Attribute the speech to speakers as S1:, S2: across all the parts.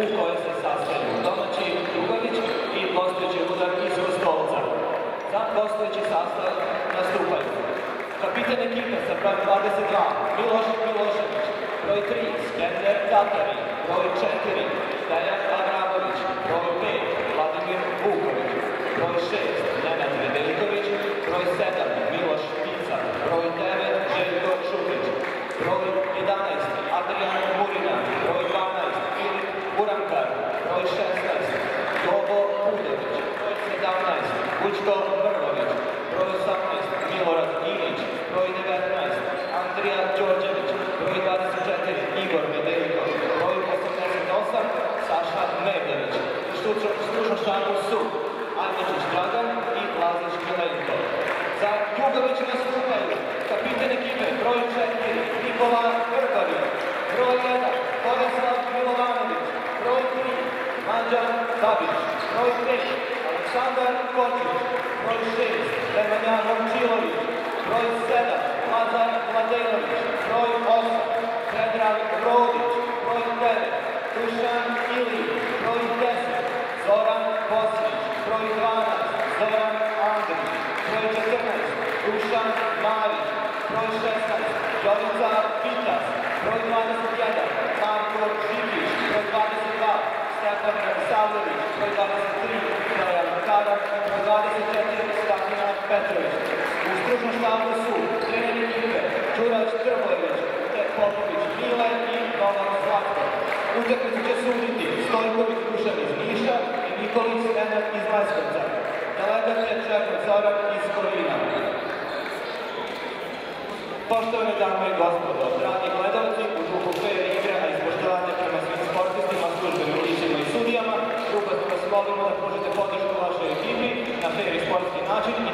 S1: u kojoj se sastaju domaći Jugović i gostujući udar iz Kostolca. Za gostujući sastav nastupaju kapitan ekipe sa brojem 22 Miloš Milošević, broj 3 Skender Tatari, broj 4 Dejan Rojdryk, Aleksander Kocic, Rojszyk, Lemenia Romcilovic, Roj Seda, Mazar Mladenovic, Roj Osa, Predrag Rodić, Roj Terek, Dušan Ilić, Roj 10, Zoran Bosnić, Roj 12, Zoran Andrić, Roj 14, Dušan Marić, Roj 16, Jovica Vitas, Roj 21, Marko Živić, Roj 22, Stefan Savlović, Roj 23, Petrović. U stručnom štabu su trener ekipe Đurač Trbojević, te Popović Mile i Novak Zlatko. Utakmicu će suditi Stojković Dušan iz Niša i Nikolić Nenad iz Leskovca. Delegat je Čepo Zoran iz Korina. Poštovane dame i gospodo, dragi gledalci, u duhu fair igre, a iz poštovanja prema svim sportistima, službenim ličima i sudijama, ljubazno vas molimo da pružite podršku vašoj ekipi na fair i sportski način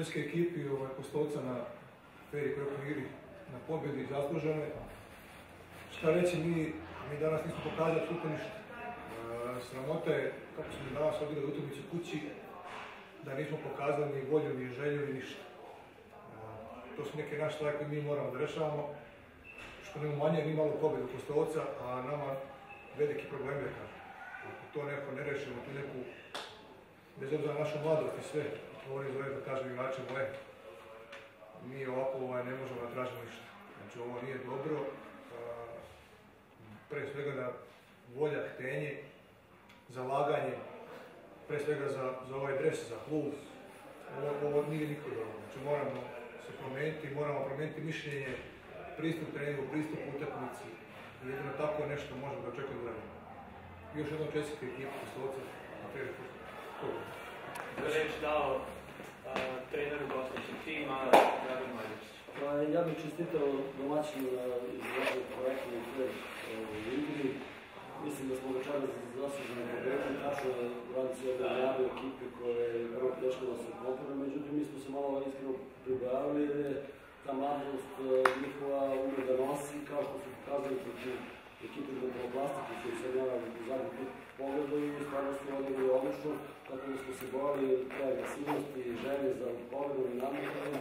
S2: Českoj ekipi ovaj, Kostovca na feri igri na pobjedi zaslužene. Šta reći, mi, mi danas nismo pokazali apsolutno ništa. E, sramota je kako smo danas odigrali utakmicu kući, da nismo pokazali ni volju, ni želju, ni ništa. E, to su neke naše stvari koje mi moramo da rešavamo. Što ne umanjuje ni malo pobjedu Kostovca, a nama veliki problem je. Ako to neko ne rešimo, tu neku bez obzira na našu mladost i sve, govorim za ove, da kažem igrače moje, mi ovako ovaj, ne možemo da tražimo ništa. Znači ovo nije dobro, pre svega da volja, htenje, zalaganje, pre svega za, za ovaj dres, za klub, ovo, ovo nije niko dobro. Znači moramo se promijeniti, moramo promijeniti mišljenje, pristup treningu, pristup utakmici. Jedino tako nešto možemo da očekujemo vremena. Još jednom čestite ekipu Kostovca na klubu.
S3: reč dao treneru gostujućeg tima Dragan Marić.
S4: Pa, ja bih čestitao domaćinu na izvršenju korektnu igra u igri. Mislim da smo večeras zasluženi pobedili, tačno je radi se o jednoj mladoj ekipi koja je vrlo teško da se popravi, međutim mi smo se malo iskreno pribavili jer je ta mladost e, njihova ume da nosi, kao što su pokazali protiv ekipe Metroplastike koji se njela u zadnji put pogledu i stvarno su odigrali odlično, tako da smo se borili te agresivnosti i želje za pobedom i nametanje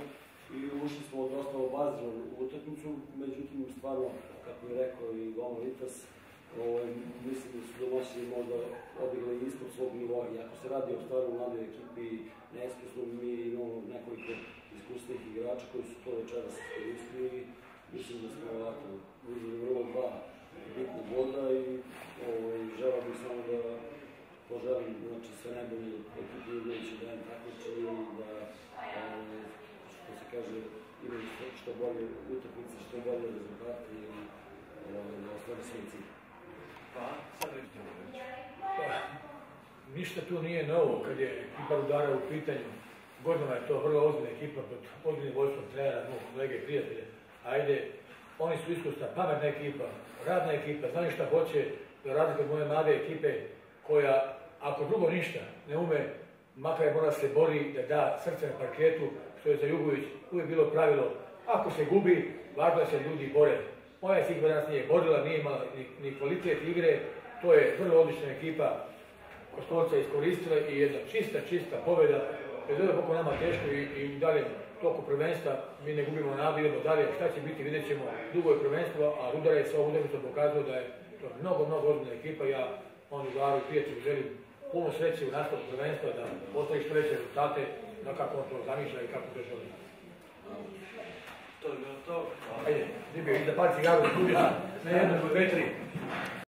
S4: i ušli smo dosta obazirano u utakmicu, međutim, stvarno, kako je rekao i Goma Vitas, ovaj, mislim da su domaćini možda odigrali ispod svog nivoa. Ako se radi o stvarno mladoj ekipi, neiskusno, mi imamo nekoliko iskusnih igrača koji su to večeras iskoristili mislim da smo ovako uzeli vrlo dva bitna boda i ovaj, želao bih samo da poželim znači, sve najbolje ekipi igrajući dan takmičenje i da ovaj, što se kaže, imaju što, bolje utakmice, što bolje rezultate i ovaj, da ostvari svoj cilj.
S3: Pa, sad.
S5: Pa, ništa tu nije novo kad je ekipa Rudara u pitanju. Godinama je to vrlo ozbiljna ekipa pod ozbiljnim vojstvom trenera, mog kolege i. Ajde, oni su iskusna, pametna ekipa, radna ekipa, znaju šta hoće, od moje mlade ekipe koja, ako drugo ništa, ne ume, makar mora se bori da da srce na parketu, što je za Jugović uvijek bilo pravilo. Ako se gubi, važno se ljudi bore. Moja ekipa danas nije borila, nije imala ni, ni kvalitet igre, to je vrlo odlična ekipa. Kostolca iskoristila i jedna čista, čista pobjeda. Bez koliko nama teško i, i dalje toliko prvenstva, mi ne gubimo nadu, idemo dalje. Šta će biti, vidjet ćemo. Dugo je prvenstvo, a Rudar je sa ovom utakmicom pokazao da je to mnogo, mnogo ozbiljna ekipa. Ja on Udaru i prijatelju želim puno sreće u nastavku prvenstva, da ostvari što veće rezultate, da kako on to zamišlja i kako to želi.
S3: To je bilo to.
S5: Ajde, Libio, i da par cigaru studija, na dve, tri.